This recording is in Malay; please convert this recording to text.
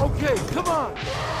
Okay, come on!